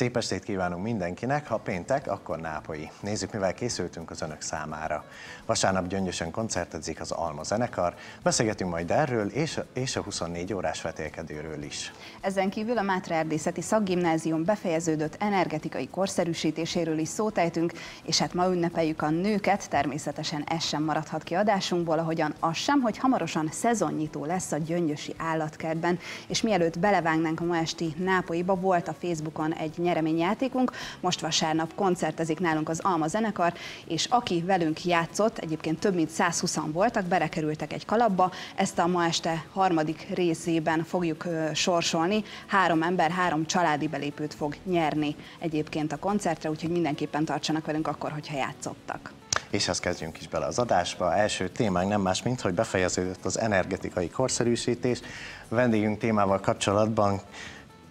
Szép estét kívánunk mindenkinek, ha péntek, akkor nápolyi. Nézzük, mivel készültünk az önök számára. Vasárnap gyöngyösen koncertezik az Alma zenekar, beszélgetünk majd erről és, és a 24 órás vetélkedőről is. Ezen kívül a Mátra Erdészeti Szakgimnázium befejeződött energetikai korszerűsítéséről is szót ejtünk, és hát ma ünnepeljük a nőket, természetesen ez sem maradhat ki adásunkból, ahogyan az sem, hogy hamarosan szezonnyitó lesz a gyöngyösi állatkertben, és mielőtt belevágnánk a ma esti Nápolyba, volt a Facebookon egy nyereményjátékunk. Most vasárnap koncertezik nálunk az Alma zenekar, és aki velünk játszott, egyébként több mint 120 voltak, berekerültek egy kalapba. Ezt a ma este harmadik részében fogjuk sorsolni. Három ember, három családi belépőt fog nyerni egyébként a koncertre, úgyhogy mindenképpen tartsanak velünk akkor, hogyha játszottak. És ezt kezdjünk is bele az adásba. Első témánk nem más, mint hogy befejeződött az energetikai korszerűsítés. Vendégünk témával kapcsolatban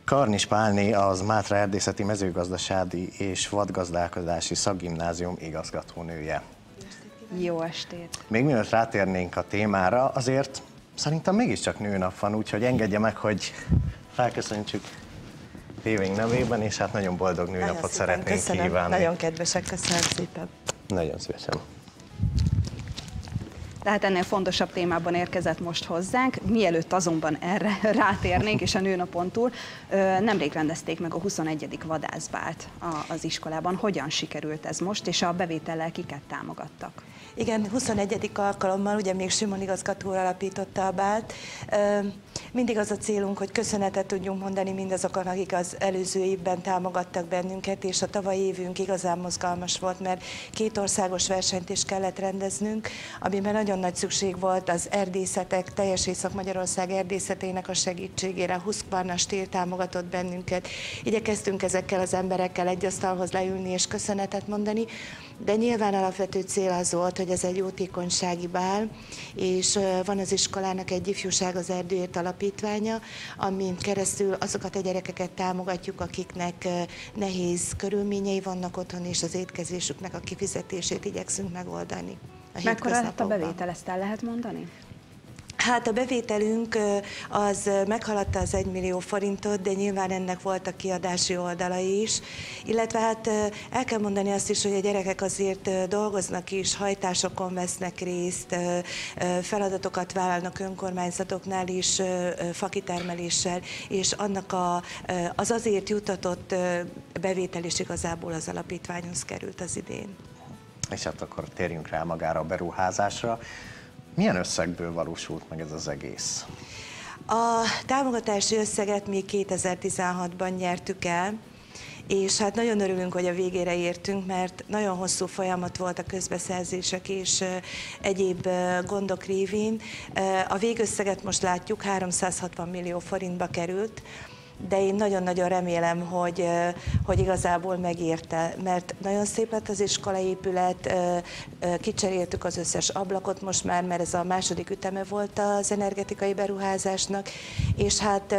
Karnis Pálné az Mátra Erdészeti Mezőgazdasági és Vadgazdálkodási Szakgimnázium igazgatónője. Jó estét! Még mielőtt rátérnénk a témára, azért szerintem mégiscsak nőnap van, úgyhogy engedje meg, hogy felköszöntsük tévénk nevében, és hát nagyon boldog nőnapot nagyon szeretnénk köszönöm. kívánni. Nagyon kedvesek, köszönöm szépen. Nagyon szívesen. Tehát ennél fontosabb témában érkezett most hozzánk. Mielőtt azonban erre rátérnénk, és a nőnapon túl, nemrég rendezték meg a 21. vadászbált az iskolában. Hogyan sikerült ez most, és a bevétellel kiket támogattak? Igen, 21. alkalommal, ugye még Simon igazgató alapította a bált. Mindig az a célunk, hogy köszönetet tudjunk mondani mindazokon, akik az előző évben támogattak bennünket, és a tavalyi évünk igazán mozgalmas volt, mert két országos versenyt is kellett rendeznünk, amiben nagyon nagy szükség volt az erdészetek, teljes Észak-Magyarország erdészetének a segítségére. Huszkvarna Stél támogatott bennünket. Igyekeztünk ezekkel az emberekkel egy asztalhoz leülni és köszönetet mondani, de nyilván alapvető cél az volt, hogy ez egy jótékonysági bál, és van az iskolának egy ifjúság az erdőért alapítványa, amin keresztül azokat a gyerekeket támogatjuk, akiknek nehéz körülményei vannak otthon, és az étkezésüknek a kifizetését igyekszünk megoldani. Mekkora lett a bevétel, ezt el lehet mondani? Hát a bevételünk az meghaladta az 1 millió forintot, de nyilván ennek voltak kiadási oldalai is, illetve hát el kell mondani azt is, hogy a gyerekek azért dolgoznak is, hajtásokon vesznek részt, feladatokat vállalnak önkormányzatoknál is, fakitermeléssel, és annak a, az azért jutatott bevétel is igazából az alapítványhoz került az idén. És hát akkor térjünk rá magára a beruházásra. Milyen összegből valósult meg ez az egész? A támogatási összeget mi 2016-ban nyertük el, és hát nagyon örülünk, hogy a végére értünk, mert nagyon hosszú folyamat volt a közbeszerzések és egyéb gondok révén. A végösszeget most látjuk, 360 millió forintba került, de én nagyon-nagyon remélem, hogy, hogy igazából megérte, mert nagyon szép lett az iskolaépület, kicseréltük az összes ablakot most már, mert ez a második üteme volt az energetikai beruházásnak, és hát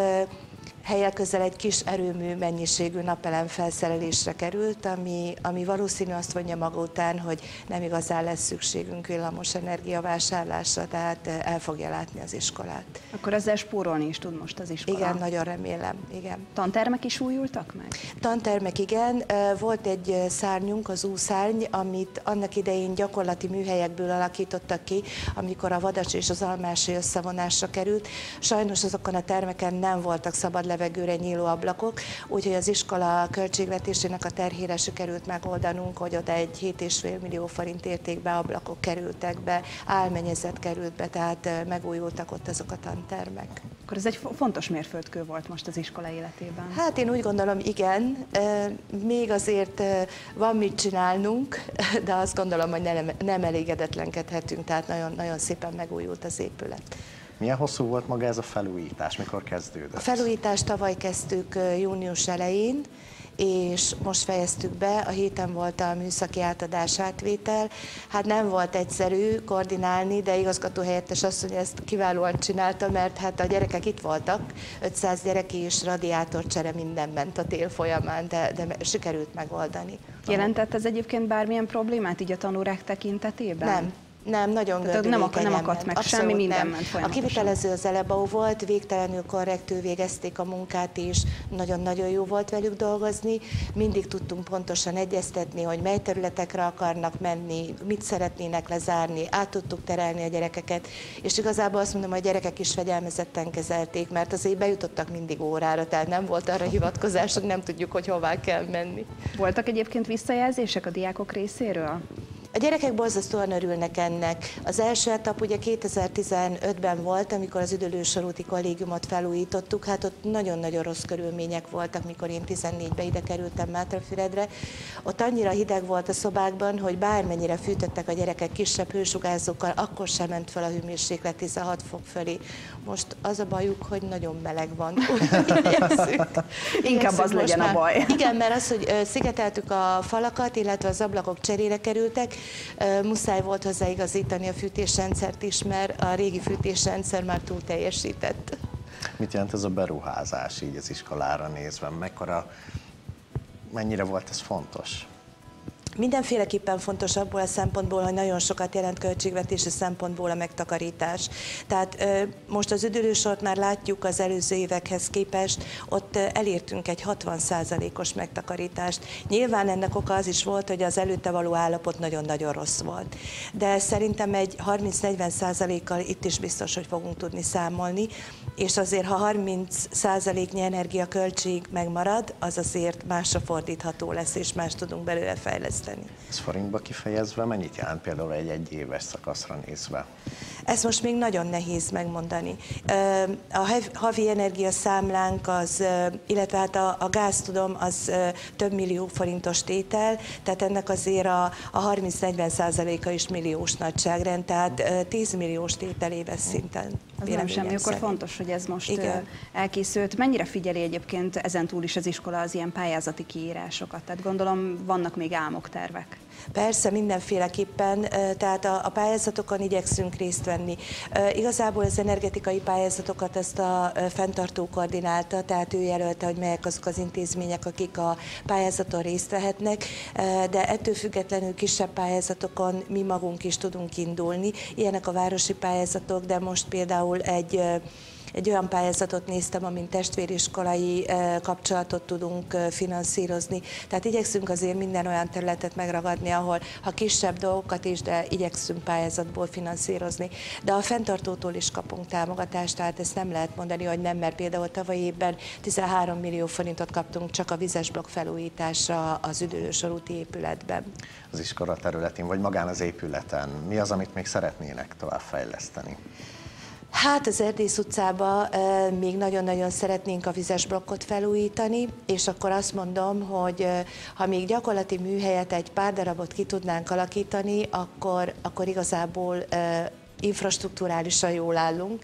helyek közel egy kis erőmű mennyiségű napelem felszerelésre került, ami, ami valószínű azt vonja maga után, hogy nem igazán lesz szükségünk villamos energiavásárlásra, tehát el fogja látni az iskolát. Akkor ezzel spórolni is tud most az iskola? Igen, nagyon remélem, igen. Tantermek is újultak meg? Tantermek, igen. Volt egy szárnyunk, az úszárny, amit annak idején gyakorlati műhelyekből alakítottak ki, amikor a vadas és az almási összevonásra került. Sajnos azokon a termeken nem voltak szabad levegőre nyíló ablakok, úgyhogy az iskola költségvetésének a terhére sikerült megoldanunk, hogy oda egy 7,5 millió forint értékbe ablakok kerültek be, álmenyezet került be, tehát megújultak ott azok a tantermek. Akkor ez egy fontos mérföldkő volt most az iskola életében. Hát én úgy gondolom, igen. Még azért van mit csinálnunk, de azt gondolom, hogy nem, nem elégedetlenkedhetünk, tehát nagyon, nagyon szépen megújult az épület. Milyen hosszú volt maga ez a felújítás? Mikor kezdődött? A felújítást tavaly kezdtük június elején, és most fejeztük be, a héten volt a műszaki átadás átvétel. Hát nem volt egyszerű koordinálni, de igazgató helyettes azt mondja, ezt kiválóan csinálta, mert hát a gyerekek itt voltak, 500 gyerek és radiátorcsere minden ment a tél folyamán, de, de sikerült megoldani. Jelentett ez egyébként bármilyen problémát így a tanórák tekintetében? Nem, Nem, nagyon Tehát nem ak- nem akadt meg semmi, minden ment A folyamatosan. kivitelező az Elebau volt, végtelenül korrektül végezték a munkát, és nagyon-nagyon jó volt velük dolgozni. Mindig tudtunk pontosan egyeztetni, hogy mely területekre akarnak menni, mit szeretnének lezárni, át tudtuk terelni a gyerekeket, és igazából azt mondom, hogy a gyerekek is fegyelmezetten kezelték, mert azért bejutottak mindig órára, tehát nem volt arra hivatkozás, hogy nem tudjuk, hogy hová kell menni. Voltak egyébként visszajelzések a diákok részéről? A gyerekek borzasztóan örülnek ennek. Az első etap ugye 2015-ben volt, amikor az Üdülősorúti kollégiumot felújítottuk, hát ott nagyon-nagyon rossz körülmények voltak, mikor én 14-ben ide kerültem Mátrafüredre. Ott annyira hideg volt a szobákban, hogy bármennyire fűtöttek a gyerekek kisebb hősugárzókkal, akkor sem ment fel a hőmérséklet 16 fok fölé. Most az a bajuk, hogy nagyon meleg van. Inkább az legyen a baj. Igen, mert az, hogy szigeteltük a falakat, illetve az ablakok cserére kerültek, muszáj volt hozzáigazítani a fűtésrendszert is, mert a régi fűtésrendszer már túl teljesített. Mit jelent ez a beruházás így az iskolára nézve? Mekkora, mennyire volt ez fontos? Mindenféleképpen fontos abból a szempontból, hogy nagyon sokat jelent költségvetési szempontból a megtakarítás. Tehát most az üdülősort már látjuk az előző évekhez képest, ott elértünk egy 60%-os megtakarítást. Nyilván ennek oka az is volt, hogy az előtte való állapot nagyon-nagyon rossz volt. De szerintem egy 30-40%-kal itt is biztos, hogy fogunk tudni számolni, és azért, ha 30%-nyi energiaköltség megmarad, az azért másra fordítható lesz, és más tudunk belőle fejleszteni. Ez forintba kifejezve mennyit jelent például egy egyéves szakaszra nézve? Ezt most még nagyon nehéz megmondani. A hav- havi energiaszámlánk, az, illetve hát a, a gáz tudom, az több millió forintos tétel, tehát ennek azért a, a 30-40 százaléka is milliós nagyságrend, tehát ö, 10 milliós tétel éves szinten. Az nem semmi, akkor szerint. fontos, hogy ez most Igen. elkészült. Mennyire figyeli egyébként ezen túl is az iskola az ilyen pályázati kiírásokat? Tehát gondolom vannak még álmok, tervek. Persze, mindenféleképpen, tehát a, a pályázatokon igyekszünk részt venni. Igazából az energetikai pályázatokat ezt a fenntartó koordinálta, tehát ő jelölte, hogy melyek azok az intézmények, akik a pályázaton részt vehetnek, de ettől függetlenül kisebb pályázatokon mi magunk is tudunk indulni. Ilyenek a városi pályázatok, de most például egy egy olyan pályázatot néztem, amin testvériskolai eh, kapcsolatot tudunk eh, finanszírozni. Tehát igyekszünk azért minden olyan területet megragadni, ahol ha kisebb dolgokat is, de igyekszünk pályázatból finanszírozni. De a fenntartótól is kapunk támogatást, tehát ezt nem lehet mondani, hogy nem, mert például tavaly évben 13 millió forintot kaptunk csak a vizes blokk felújításra az üdülősorúti épületben. Az iskola területén, vagy magán az épületen? Mi az, amit még szeretnének továbbfejleszteni? Hát az Erdész utcába e, még nagyon-nagyon szeretnénk a vizes blokkot felújítani, és akkor azt mondom, hogy e, ha még gyakorlati műhelyet egy pár darabot ki tudnánk alakítani, akkor, akkor igazából e, infrastruktúrálisan jól állunk,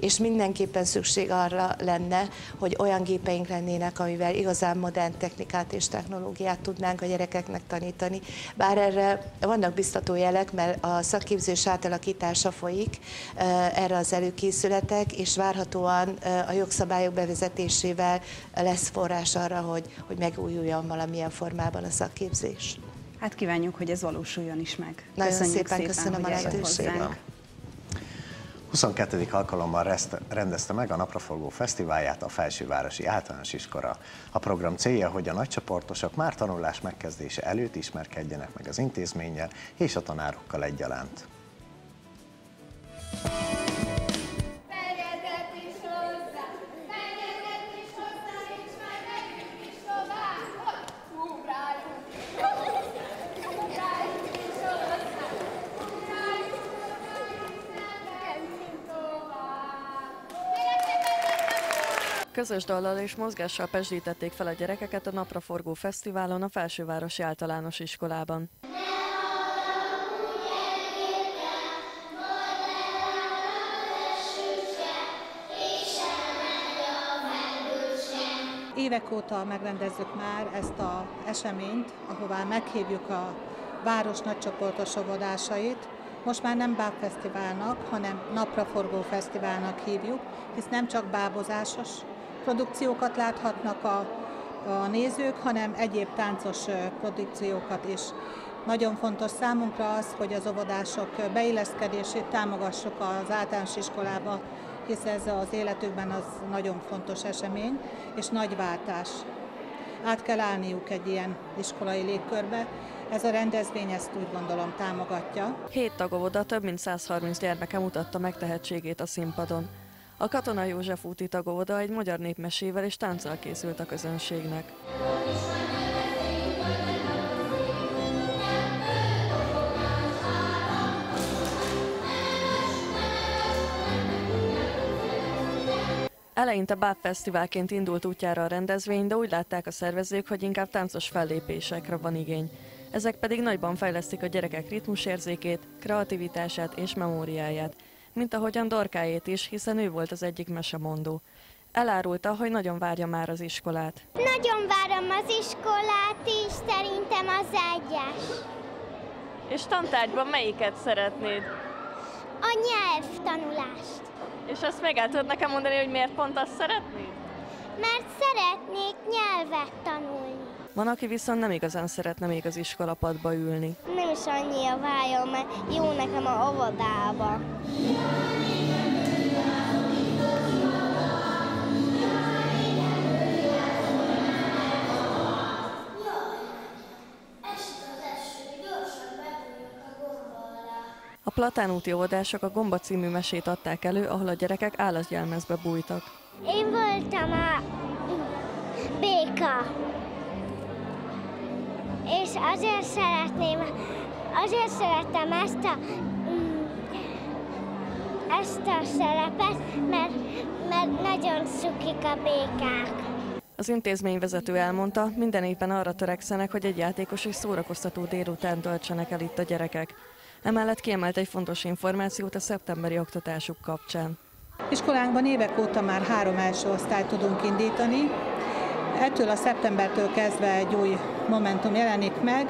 és mindenképpen szükség arra lenne, hogy olyan gépeink lennének, amivel igazán modern technikát és technológiát tudnánk a gyerekeknek tanítani. Bár erre vannak biztató jelek, mert a szakképzés átalakítása folyik, eh, erre az előkészületek, és várhatóan eh, a jogszabályok bevezetésével lesz forrás arra, hogy, hogy megújuljon valamilyen formában a szakképzés. Hát kívánjuk, hogy ez valósuljon is meg. Nagyon Köszönjük szépen köszönöm hogy a lehetőséget. Hozzánk. 22. alkalommal rendezte meg a Napraforgó Fesztiválját a Felsővárosi Általános Iskola. A program célja, hogy a nagycsoportosok már tanulás megkezdése előtt ismerkedjenek meg az intézménnyel és a tanárokkal egyaránt. Fegyedet Közös dallal és mozgással pesdítették fel a gyerekeket a Napraforgó Fesztiválon a Felsővárosi Általános Iskolában. Évek óta megrendezzük már ezt a eseményt, ahová meghívjuk a város nagycsoportos óvodásait. Most már nem bábfesztiválnak, hanem napraforgó fesztiválnak hívjuk, hisz nem csak bábozásos produkciókat láthatnak a, a nézők, hanem egyéb táncos produkciókat is. Nagyon fontos számunkra az, hogy az óvodások beilleszkedését támogassuk az általános iskolába, hisz ez az életükben az nagyon fontos esemény, és nagy váltás. Át kell állniuk egy ilyen iskolai légkörbe, ez a rendezvény ezt úgy gondolom támogatja. Hét tagóvoda több mint 130 gyermeke mutatta meg tehetségét a színpadon. A Katona József úti tagóvoda egy magyar népmesével és tánccal készült a közönségnek. Eleinte Báb Fesztiválként indult útjára a rendezvény, de úgy látták a szervezők, hogy inkább táncos fellépésekre van igény. Ezek pedig nagyban fejlesztik a gyerekek ritmusérzékét, kreativitását és memóriáját, mint ahogyan Dorkájét is, hiszen ő volt az egyik mesemondó. Elárulta, hogy nagyon várja már az iskolát. Nagyon várom az iskolát is, szerintem az egyes. És tantárgyban melyiket szeretnéd? A nyelvtanulást. És azt meg el tudod nekem mondani, hogy miért pont azt szeretnéd? Mert szeretnék nyelvet tanulni. Van, aki viszont nem igazán szeretne még az iskolapadba ülni. Nem is annyira várom, mert jó nekem a óvodába. A Platán úti óvodások a Gomba című mesét adták elő, ahol a gyerekek állatjelmezbe bújtak. Én voltam a béka. És azért szeretném, azért szerettem ezt a, mm, ezt a szerepet, mert, mert nagyon szukik a békák. Az intézményvezető elmondta, minden évben arra törekszenek, hogy egy játékos és szórakoztató délután töltsenek el itt a gyerekek. Emellett kiemelt egy fontos információt a szeptemberi oktatásuk kapcsán. Iskolánkban évek óta már három első osztályt tudunk indítani. Ettől a szeptembertől kezdve egy új momentum jelenik meg,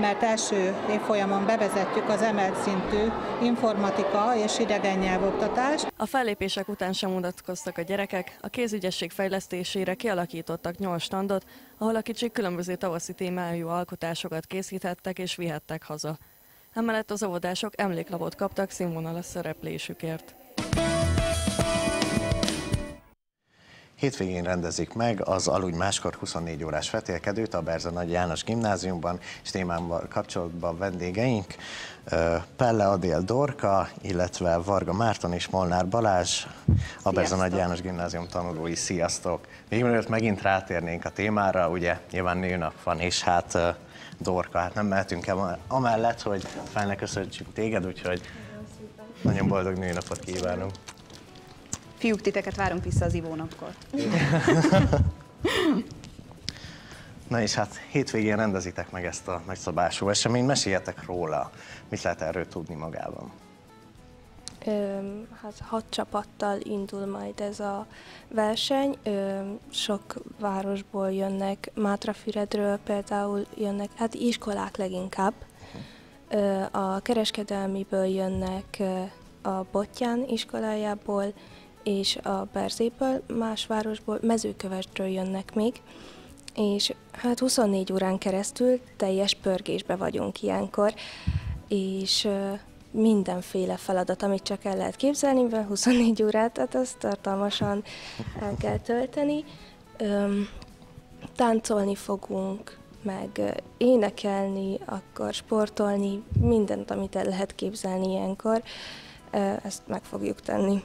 mert első évfolyamon bevezetjük az emelt szintű informatika és idegen nyelvoktatást. A fellépések után sem mutatkoztak a gyerekek, a kézügyesség fejlesztésére kialakítottak nyolc standot, ahol a kicsik különböző tavaszi témájú alkotásokat készíthettek és vihettek haza. Emellett az óvodások emléklapot kaptak színvonalas szereplésükért. Hétvégén rendezik meg az Aludj Máskor 24 órás vetélkedőt a Berze Nagy János Gimnáziumban, és témámmal kapcsolatban vendégeink Pelle Adél Dorka, illetve Varga Márton és Molnár Balázs, a Berze Sziasztok. Nagy János Gimnázium tanulói. Sziasztok! Még mielőtt megint rátérnénk a témára, ugye nyilván nőnap van, és hát Dorka, hát nem mehetünk el amellett, hogy fel ne köszöntsük téged, úgyhogy nagyon boldog nőnapot kívánunk. Fiúk, titeket várunk vissza az ivónapkor. Na és hát hétvégén rendezitek meg ezt a nagyszabású eseményt, meséljetek róla. Mit lehet erről tudni magában? Öm, hát hat csapattal indul majd ez a verseny. Öm, sok városból jönnek, Mátrafüredről például jönnek, hát iskolák leginkább. Ö, a kereskedelmiből jönnek a Bottyán iskolájából, és a Berzéből, más városból, Mezőkövesdről jönnek még. És hát 24 órán keresztül teljes pörgésbe vagyunk ilyenkor, és mindenféle feladat, amit csak el lehet képzelni, mivel 24 órát, tehát azt tartalmasan el kell tölteni. Táncolni fogunk, meg énekelni, akkor sportolni, mindent, amit el lehet képzelni ilyenkor, ezt meg fogjuk tenni.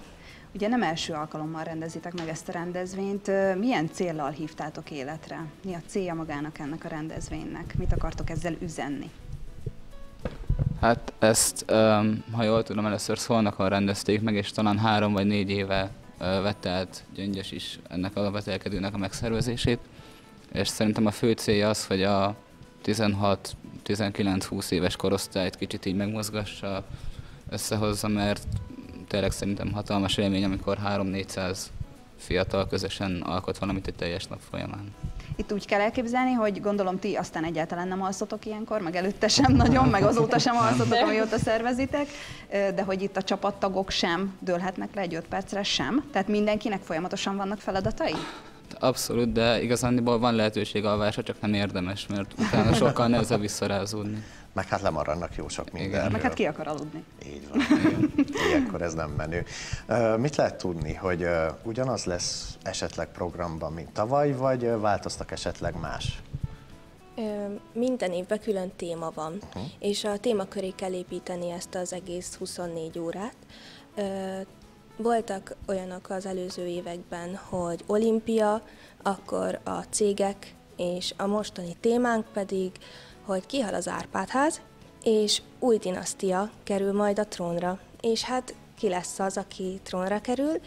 Ugye nem első alkalommal rendezitek meg ezt a rendezvényt. Milyen céllal hívtátok életre? Mi a célja magának ennek a rendezvénynek? Mit akartok ezzel üzenni? Hát ezt, ha jól tudom, először Szolnokon rendezték meg, és talán három vagy négy éve vette át Gyöngyös is ennek a vetelkedőnek a megszervezését. És szerintem a fő célja az, hogy a 16-19-20 éves korosztályt kicsit így megmozgassa, összehozza, mert tényleg szerintem hatalmas élmény, amikor 3-400 fiatal közösen alkot valamit egy teljes nap folyamán. Itt úgy kell elképzelni, hogy gondolom ti aztán egyáltalán nem alszotok ilyenkor, meg előtte sem nagyon, meg azóta sem alszotok, amióta szervezitek, de hogy itt a csapattagok sem dőlhetnek le egy öt percre sem, tehát mindenkinek folyamatosan vannak feladatai? Abszolút, de igazániból van lehetőség alvásra, csak nem érdemes, mert utána sokkal nehezebb visszarázódni. Meg hát lemaradnak jó sok mindenről. Meg hát ki akar aludni. Így van, ilyenkor ez nem menő. Mit lehet tudni, hogy ugyanaz lesz esetleg programban, mint tavaly, vagy változtak esetleg más? Minden évben külön téma van, uh-huh. és a téma köré kell építeni ezt az egész 24 órát. Voltak olyanok az előző években, hogy olimpia, akkor a cégek, és a mostani témánk pedig, hogy kihal az Árpádház, és új dinasztia kerül majd a trónra. És hát ki lesz az, aki trónra kerül?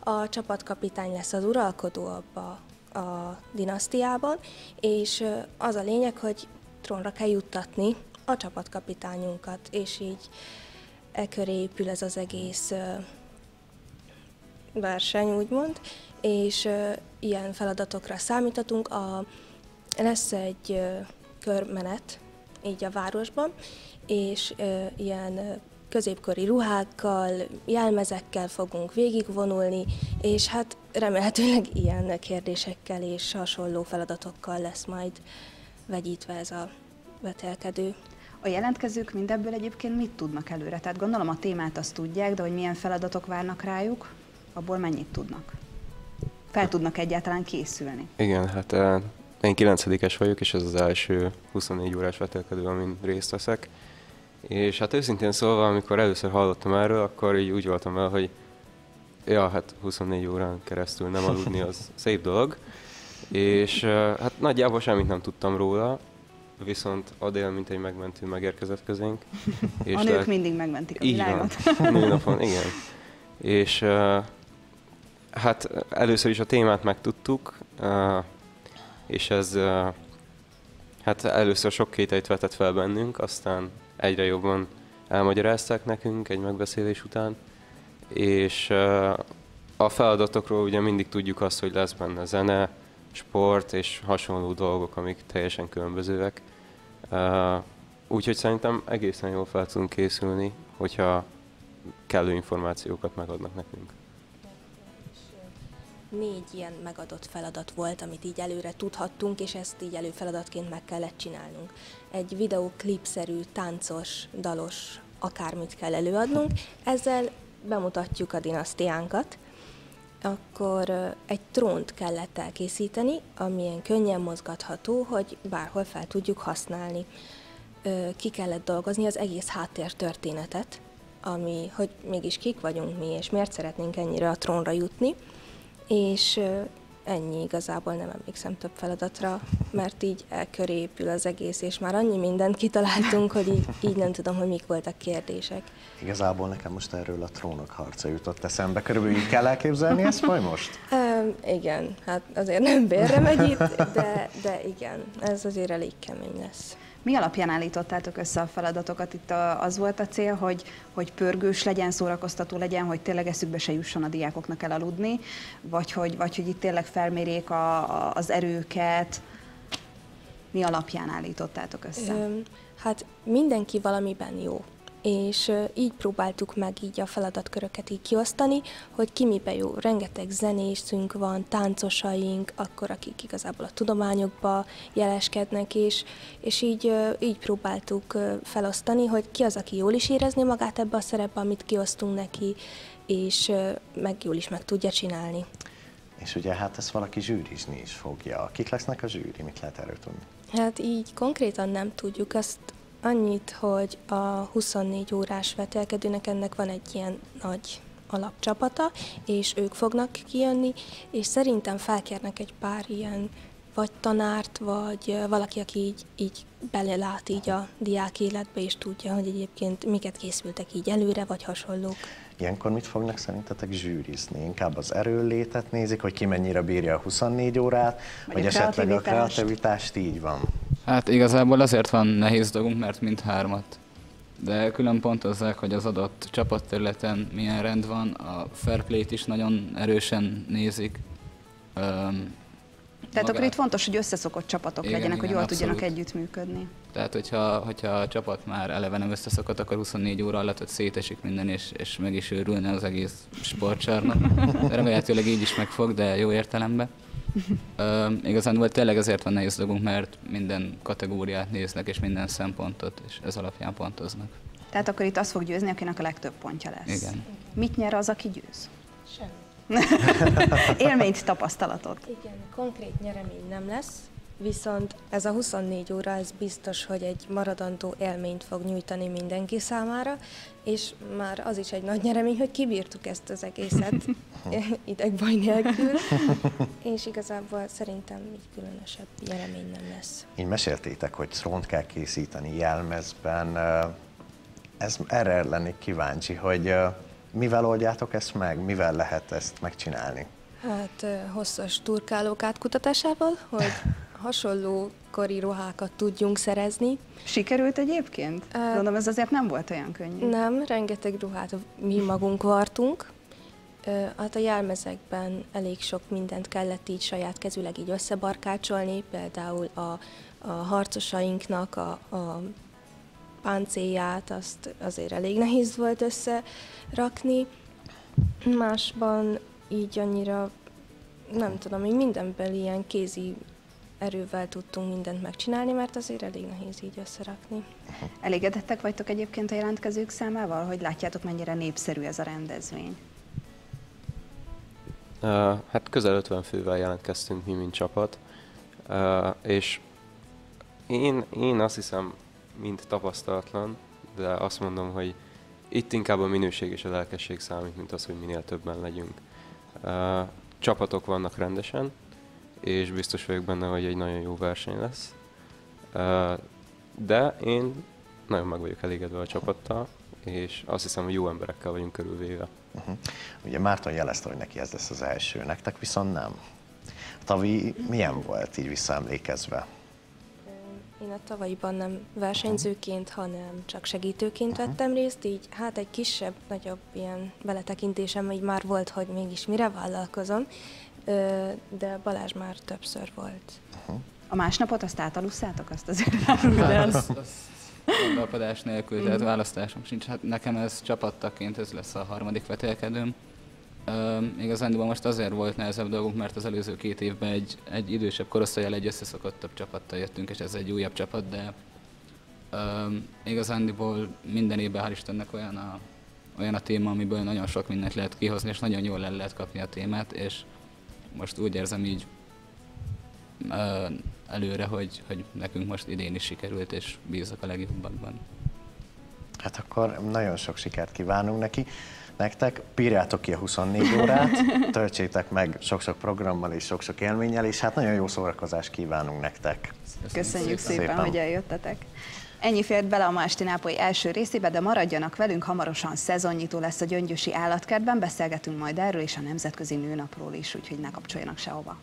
A csapatkapitány lesz az uralkodó abba a dinasztiában, és az a lényeg, hogy trónra kell juttatni a csapatkapitányunkat, és így e köré épül ez az egész verseny, úgymond, és ilyen feladatokra számítatunk. A, lesz egy körmenet így a városban, és ilyen középkori ruhákkal, jelmezekkel fogunk végigvonulni, és hát remélhetőleg ilyen kérdésekkel és hasonló feladatokkal lesz majd vegyítve ez a vetelkedő. A jelentkezők mindebből egyébként mit tudnak előre? Tehát gondolom a témát azt tudják, de hogy milyen feladatok várnak rájuk, abból mennyit tudnak? Fel tudnak egyáltalán készülni? Igen, hát én 9 vagyok, és ez az első 24 órás vetelkedő, amin részt veszek. És hát őszintén szólva, amikor először hallottam erről, akkor így úgy voltam el, hogy ja, hát 24 órán keresztül nem aludni az szép dolog. És hát nagyjából semmit nem tudtam róla, viszont Adél, mint egy megmentő, megérkezett közénk. És a nők lehet, mindig megmentik a így világot. Van, napon, igen. És hát először is a témát megtudtuk, és ez hát először sok kételyt vetett fel bennünk, aztán egyre jobban elmagyarázták nekünk egy megbeszélés után, és a feladatokról ugye mindig tudjuk azt, hogy lesz benne zene, sport és hasonló dolgok, amik teljesen különbözőek. Úgyhogy szerintem egészen jól fel tudunk készülni, hogyha kellő információkat megadnak nekünk négy ilyen megadott feladat volt, amit így előre tudhattunk, és ezt így előfeladatként meg kellett csinálnunk. Egy videoklipszerű, táncos, dalos, akármit kell előadnunk, ezzel bemutatjuk a dinasztiánkat, akkor egy trónt kellett elkészíteni, amilyen könnyen mozgatható, hogy bárhol fel tudjuk használni. Ki kellett dolgozni az egész háttértörténetet, ami, hogy mégis kik vagyunk mi, és miért szeretnénk ennyire a trónra jutni és ennyi igazából nem emlékszem több feladatra, mert így elköré épül az egész, és már annyi mindent kitaláltunk, hogy így, így nem tudom, hogy mik voltak kérdések. Igazából nekem most erről a trónok harca jutott eszembe. Körülbelül így kell elképzelni ezt majd most? Um, igen, hát azért nem bérre megy itt, de, de igen, ez azért elég kemény lesz. Mi alapján állítottátok össze a feladatokat? Itt az volt a cél, hogy, hogy pörgős legyen, szórakoztató legyen, hogy tényleg eszükbe se jusson a diákoknak elaludni, vagy hogy, vagy hogy itt tényleg felmérjék a, a, az erőket. Mi alapján állítottátok össze? Hát mindenki valamiben jó és így próbáltuk meg így a feladatköröket így kiosztani, hogy ki mibe jó. Rengeteg zenészünk van, táncosaink, akkor akik igazából a tudományokba jeleskednek, és, és így, így próbáltuk felosztani, hogy ki az, aki jól is érezni magát ebbe a szerepbe, amit kiosztunk neki, és meg jól is meg tudja csinálni. És ugye hát ezt valaki zsűrizni is fogja. Kik lesznek a zsűri? Mit lehet erről tudni? Hát így konkrétan nem tudjuk. Azt Annyit, hogy a 24 órás vetelkedőnek ennek van egy ilyen nagy alapcsapata, és ők fognak kijönni, és szerintem felkérnek egy pár ilyen vagy tanárt, vagy valaki, aki így, így belelát így a diák életbe, és tudja, hogy egyébként miket készültek így előre, vagy hasonlók. Ilyenkor mit fognak szerintetek zsűrizni? Inkább az erőlétet nézik, hogy ki mennyire bírja a 24 órát, vagy, vagy a esetleg a kreativitást, így van. Hát igazából azért van nehéz dolgunk, mert mind hármat. De külön pontozzák, hogy az adott csapatterületen milyen rend van, a fair play-t is nagyon erősen nézik. Um, tehát akkor itt fontos, hogy összeszokott csapatok igen, legyenek, igen, hogy jól abszolút. tudjanak együttműködni. Tehát, hogyha, hogyha a csapat már eleve nem összeszokott, akkor 24 óra alatt ott szétesik minden, és, és meg is őrülne az egész sportcsarnok. Remélhetőleg így is megfog, de jó értelemben. Ö, igazán volt tényleg ezért van nehéz dolgunk, mert minden kategóriát néznek, és minden szempontot, és ez alapján pontoznak. Tehát akkor itt az fog győzni, akinek a legtöbb pontja lesz. Igen. Mit nyer az, aki győz? Semmi. Élményt, tapasztalatot. Igen, konkrét nyeremény nem lesz, viszont ez a 24 óra, ez biztos, hogy egy maradandó élményt fog nyújtani mindenki számára, és már az is egy nagy nyeremény, hogy kibírtuk ezt az egészet idegbaj nélkül, és igazából szerintem így különösebb nyeremény nem lesz. Így meséltétek, hogy trónt kell készíteni jelmezben. Ez, erre lennék kíváncsi, hogy mivel oldjátok ezt meg, mivel lehet ezt megcsinálni? Hát hosszas turkálók átkutatásával, hogy hasonló kori ruhákat tudjunk szerezni. Sikerült egyébként? Ö, Gondolom ez azért nem volt olyan könnyű. Nem, rengeteg ruhát mi magunk vartunk. Hát a jelmezekben elég sok mindent kellett így saját kezüleg így összebarkácsolni, például a, a harcosainknak a, a páncélját, azt azért elég nehéz volt összerakni. Másban így annyira, nem tudom, így mindenben ilyen kézi erővel tudtunk mindent megcsinálni, mert azért elég nehéz így összerakni. Elégedettek vagytok egyébként a jelentkezők számával, hogy látjátok mennyire népszerű ez a rendezvény? Uh, hát közel 50 fővel jelentkeztünk mi, mint csapat, uh, és én, én azt hiszem, mint tapasztalatlan, de azt mondom, hogy itt inkább a minőség és a lelkesség számít, mint az, hogy minél többen legyünk. Uh, csapatok vannak rendesen, és biztos vagyok benne, hogy egy nagyon jó verseny lesz. De én nagyon meg vagyok elégedve a csapattal, és azt hiszem, hogy jó emberekkel vagyunk körülvéve. Uh-huh. Ugye Márton jelezte, hogy neki ez lesz az első, nektek viszont nem. Tavi milyen volt így visszaemlékezve? Én a tavalyiban nem versenyzőként, hanem csak segítőként vettem részt, így hát egy kisebb, nagyobb ilyen beletekintésem így már volt, hogy mégis mire vállalkozom, de Balázs már többször volt. A másnapot azt átalusszátok, azt azért áruld el. Az, az gondolkodás nélkül, tehát választásom sincs. Hát nekem ez csapattaként ez lesz a harmadik vetélkedőm. Üm, igazán most azért volt nehezebb dolgunk, mert az előző két évben egy, egy idősebb korosztályjal egy összeszokottabb csapattal jöttünk, és ez egy újabb csapat, de üm, igazándiból minden évben hál' Istennek olyan a, olyan a téma, amiből nagyon sok mindent lehet kihozni, és nagyon jól el lehet kapni a témát, és most úgy érzem így ö, előre, hogy, hogy nekünk most idén is sikerült, és bízok a legjobbakban. Hát akkor nagyon sok sikert kívánunk neki. Nektek bírjátok ki a 24 órát, töltsétek meg sok-sok programmal és sok-sok élménnyel, és hát nagyon jó szórakozást kívánunk nektek. Köszönjük szépen, Szépen. hogy eljöttetek. Ennyi fért bele a ma esti nápolyi első részébe, de maradjanak velünk, hamarosan szezonnyitó lesz a Gyöngyösi állatkertben, beszélgetünk majd erről és a Nemzetközi Nőnapról is, úgyhogy ne kapcsoljanak sehova.